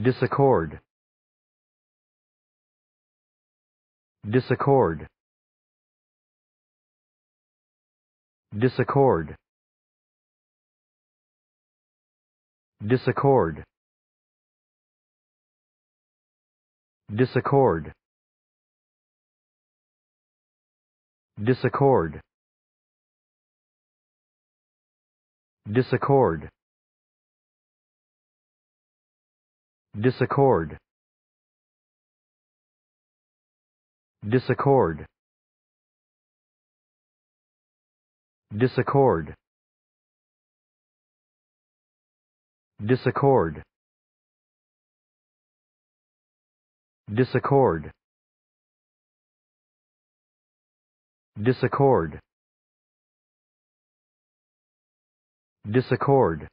disaccord. Disaccord. Disaccord. Disaccord. Disaccord. Disaccord. Disaccord Disaccord. Disaccord. Disaccord. Disaccord. Disaccord. Disaccord. Disaccord.